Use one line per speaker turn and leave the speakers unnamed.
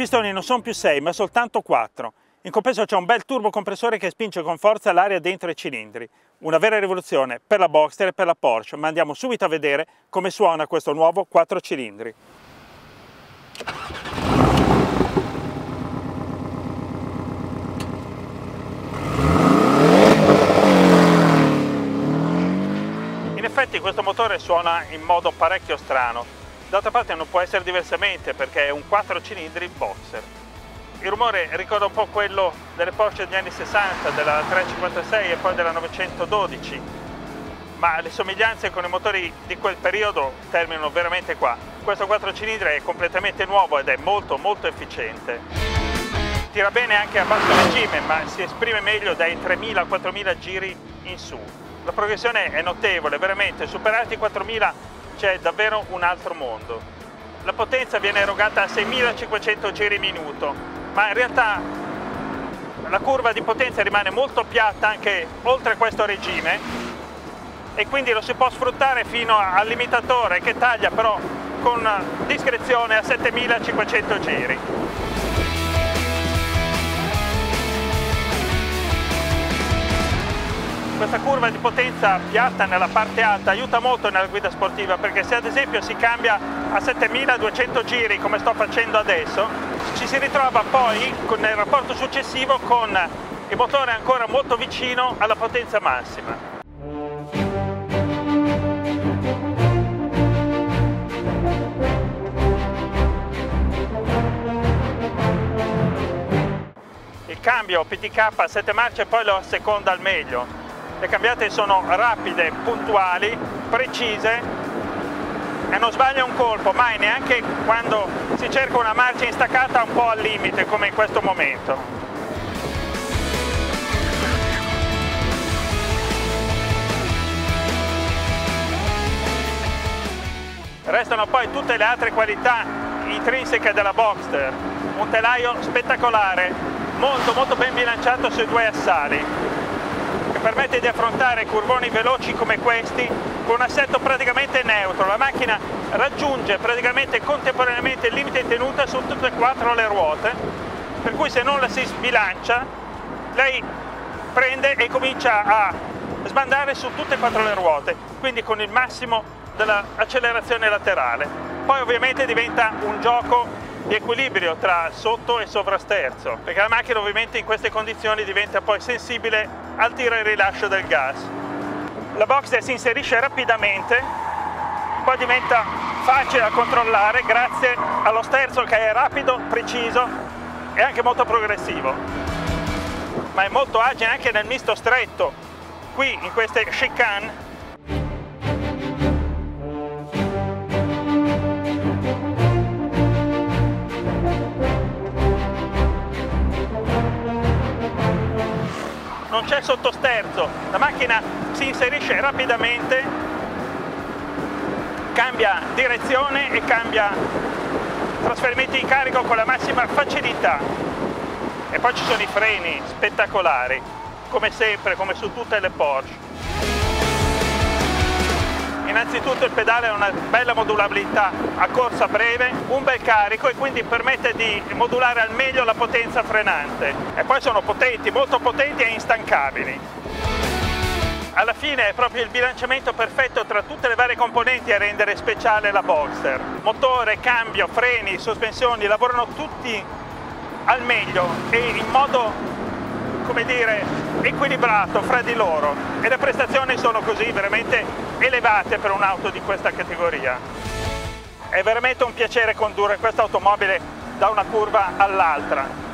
pistoni non sono più 6 ma soltanto 4. In compenso c'è un bel turbocompressore che spinge con forza l'aria dentro i cilindri. Una vera rivoluzione per la Boxster e per la Porsche, ma andiamo subito a vedere come suona questo nuovo 4 cilindri. In effetti questo motore suona in modo parecchio strano, d'altra parte non può essere diversamente perché è un 4 cilindri boxer. Il rumore ricorda un po' quello delle Porsche degli anni 60, della 356 e poi della 912, ma le somiglianze con i motori di quel periodo terminano veramente qua. Questo 4 cilindri è completamente nuovo ed è molto molto efficiente. Tira bene anche a basso regime, ma si esprime meglio dai 3000-4000 giri in su. La progressione è notevole, veramente, superati i 4000 c'è davvero un altro mondo. La potenza viene erogata a 6500 giri minuto, ma in realtà la curva di potenza rimane molto piatta anche oltre questo regime e quindi lo si può sfruttare fino al limitatore che taglia però con discrezione a 7500 giri. Questa curva di potenza piatta nella parte alta aiuta molto nella guida sportiva perché se ad esempio si cambia a 7200 giri come sto facendo adesso ci si ritrova poi nel rapporto successivo con il motore ancora molto vicino alla potenza massima. Il cambio PTK a 7 marce poi lo asseconda al meglio le cambiate sono rapide, puntuali, precise. E non sbaglia un colpo, mai neanche quando si cerca una marcia instaccata un po' al limite come in questo momento. Restano poi tutte le altre qualità intrinseche della Boxster, un telaio spettacolare, molto molto ben bilanciato sui due assali, permette di affrontare curvoni veloci come questi con un assetto praticamente neutro. La macchina raggiunge praticamente contemporaneamente il limite di tenuta su tutte e quattro le ruote, per cui se non la si sbilancia, lei prende e comincia a sbandare su tutte e quattro le ruote, quindi con il massimo dell'accelerazione laterale. Poi ovviamente diventa un gioco di equilibrio tra sotto e sovrasterzo, perché la macchina ovviamente in queste condizioni diventa poi sensibile al tiro e rilascio del gas. La Boxster si inserisce rapidamente, poi diventa facile da controllare grazie allo sterzo che è rapido, preciso e anche molto progressivo. Ma è molto agile anche nel misto stretto. Qui in queste chicane c'è sottosterzo, la macchina si inserisce rapidamente, cambia direzione e cambia trasferimenti di carico con la massima facilità. E poi ci sono i freni spettacolari, come sempre, come su tutte le Porsche. Innanzitutto il pedale ha una bella modulabilità a corsa breve, un bel carico e quindi permette di modulare al meglio la potenza frenante. E poi sono potenti, molto potenti e instancabili. Alla fine è proprio il bilanciamento perfetto tra tutte le varie componenti a rendere speciale la Boxster. Motore, cambio, freni, sospensioni lavorano tutti al meglio e in modo come dire, equilibrato fra di loro e le prestazioni sono così veramente elevate per un'auto di questa categoria. È veramente un piacere condurre questa automobile da una curva all'altra.